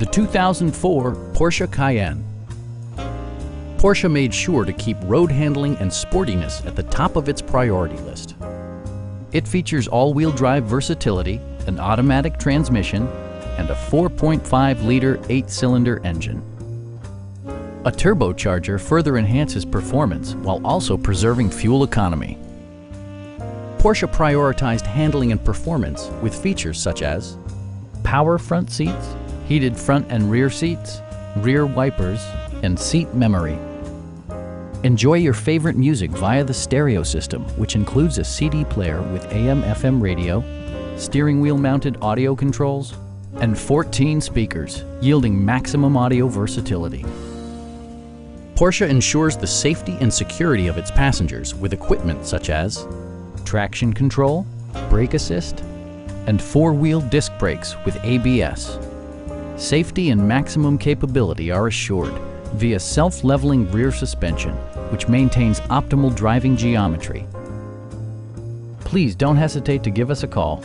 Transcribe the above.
The 2004 Porsche Cayenne. Porsche made sure to keep road handling and sportiness at the top of its priority list. It features all-wheel drive versatility, an automatic transmission, and a 4.5-liter eight-cylinder engine. A turbocharger further enhances performance while also preserving fuel economy. Porsche prioritized handling and performance with features such as power front seats, heated front and rear seats, rear wipers, and seat memory. Enjoy your favorite music via the stereo system, which includes a CD player with AM-FM radio, steering wheel mounted audio controls, and 14 speakers, yielding maximum audio versatility. Porsche ensures the safety and security of its passengers with equipment such as traction control, brake assist, and four-wheel disc brakes with ABS. Safety and maximum capability are assured via self-leveling rear suspension, which maintains optimal driving geometry. Please don't hesitate to give us a call